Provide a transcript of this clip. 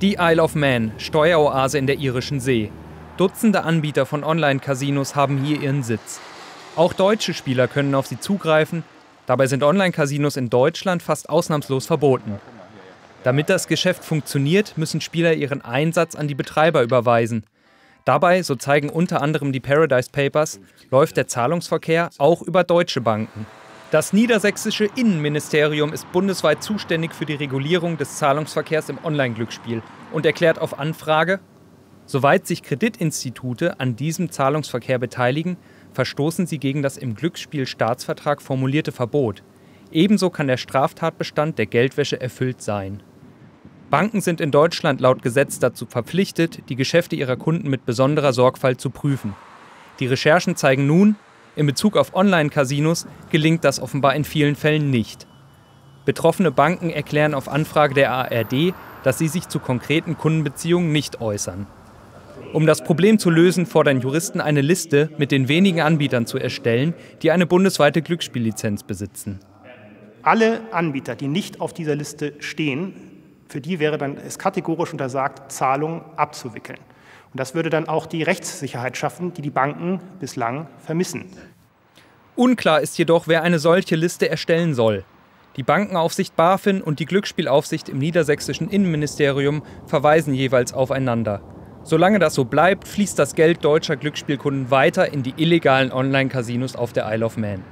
Die Isle of Man, Steueroase in der irischen See. Dutzende Anbieter von Online-Casinos haben hier ihren Sitz. Auch deutsche Spieler können auf sie zugreifen. Dabei sind Online-Casinos in Deutschland fast ausnahmslos verboten. Damit das Geschäft funktioniert, müssen Spieler ihren Einsatz an die Betreiber überweisen. Dabei, so zeigen unter anderem die Paradise Papers, läuft der Zahlungsverkehr auch über deutsche Banken. Das niedersächsische Innenministerium ist bundesweit zuständig für die Regulierung des Zahlungsverkehrs im Online-Glücksspiel und erklärt auf Anfrage, soweit sich Kreditinstitute an diesem Zahlungsverkehr beteiligen, verstoßen sie gegen das im Glücksspielstaatsvertrag formulierte Verbot. Ebenso kann der Straftatbestand der Geldwäsche erfüllt sein. Banken sind in Deutschland laut Gesetz dazu verpflichtet, die Geschäfte ihrer Kunden mit besonderer Sorgfalt zu prüfen. Die Recherchen zeigen nun, in Bezug auf Online-Casinos gelingt das offenbar in vielen Fällen nicht. Betroffene Banken erklären auf Anfrage der ARD, dass sie sich zu konkreten Kundenbeziehungen nicht äußern. Um das Problem zu lösen, fordern Juristen eine Liste mit den wenigen Anbietern zu erstellen, die eine bundesweite Glücksspiellizenz besitzen. Alle Anbieter, die nicht auf dieser Liste stehen, für die wäre dann es kategorisch untersagt, Zahlungen abzuwickeln. Und das würde dann auch die Rechtssicherheit schaffen, die die Banken bislang vermissen. Unklar ist jedoch, wer eine solche Liste erstellen soll. Die Bankenaufsicht BaFin und die Glücksspielaufsicht im niedersächsischen Innenministerium verweisen jeweils aufeinander. Solange das so bleibt, fließt das Geld deutscher Glücksspielkunden weiter in die illegalen Online-Casinos auf der Isle of Man.